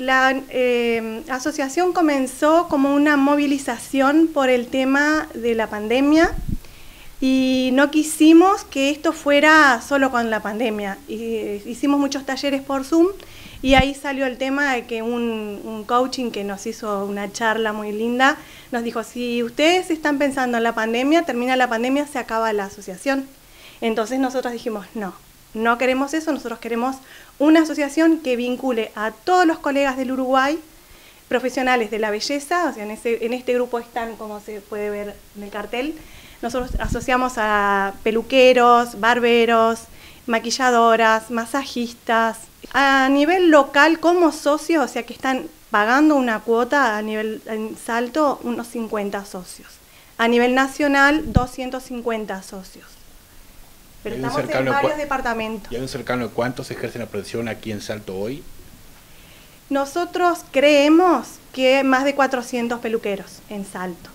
La eh, asociación comenzó como una movilización por el tema de la pandemia y no quisimos que esto fuera solo con la pandemia. hicimos muchos talleres por Zoom y ahí salió el tema de que un, un, coaching que nos hizo una charla muy linda nos dijo, si ustedes están pensando en la pandemia, termina la pandemia, se acaba la asociación. Entonces nosotros dijimos, no, no queremos eso, nosotros queremos una asociación que vincule a todos los colegas del Uruguay, profesionales de la belleza, o sea, en, en este grupo están, como se puede ver en el cartel, nosotros asociamos a peluqueros, barberos, maquilladoras, masajistas, a nivel local como socios, o sea que están pagando una cuota a nivel en salto unos 50 socios. A nivel nacional 250 socios. Pero estamos en varios departamentos. ¿Y hay un cercano de cuántos ejercen la profesión aquí en Salto hoy? Nosotros creemos que más de 400 peluqueros en Salto.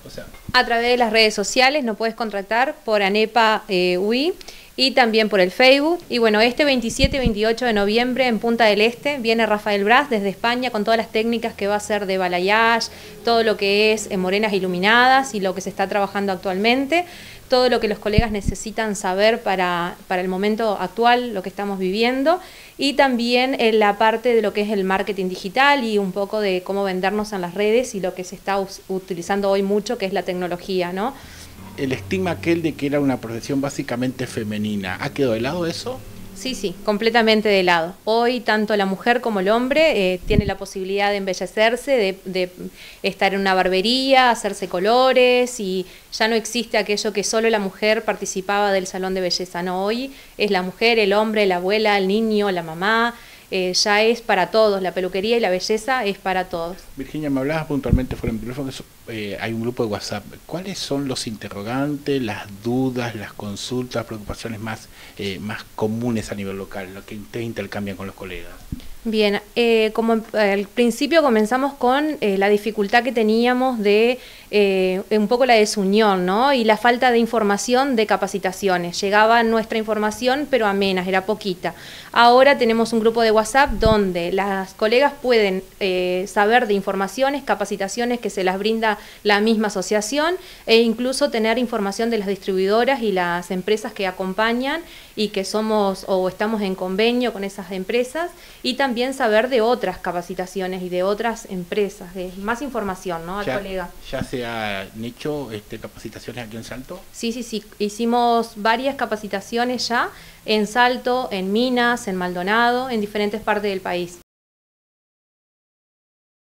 a través de las redes sociales nos puedes contratar por ANEPA eh, UI y también por el Facebook. Y bueno, este 27 y 28 de noviembre en Punta del Este viene Rafael Brás desde España con todas las técnicas que va a hacer de balayage, todo lo que es en morenas iluminadas y lo que se está trabajando actualmente, todo lo que los colegas necesitan saber para, para el momento actual, lo que estamos viviendo, y también en la parte de lo que es el marketing digital y un poco de cómo vendernos en las redes y lo que se está utilizando hoy mucho, que es la tecnología, ¿no? El estigma aquel de que era una profesión básicamente femenina, ¿ha quedado de lado eso? Sí, sí, completamente de lado. Hoy tanto la mujer como el hombre eh, tiene la posibilidad de embellecerse, de, estar en una barbería, hacerse colores y ya no existe aquello que solo la mujer participaba del salón de belleza. No, hoy es la mujer, el hombre, la abuela, el niño, la mamá, eh, ya es para todos, la peluquería y la belleza es para todos. Virginia, me hablabas puntualmente fuera del micrófono, eh, hay un grupo de WhatsApp. ¿Cuáles son los interrogantes, las dudas, las consultas, preocupaciones más, eh, más comunes a nivel local, lo que ustedes intercambian con los colegas? Bien, eh, como al principio comenzamos con eh, la dificultad que teníamos de eh, un poco la desunión, ¿no? Y la falta de información de capacitaciones. Llegaba nuestra información, pero amenas, era poquita. Ahora tenemos un grupo de WhatsApp donde las colegas pueden saber de informaciones, capacitaciones que se las brinda la misma asociación e incluso tener información de las distribuidoras y las empresas que acompañan y que somos o estamos en convenio con esas empresas y también saber de otras capacitaciones y de otras empresas, de más información, ¿no? Al colega. ¿Ya se han hecho este, capacitaciones aquí en Salto? Sí, sí, sí. Hicimos varias capacitaciones ya en Salto, en Minas, en Maldonado, en diferentes partes del país.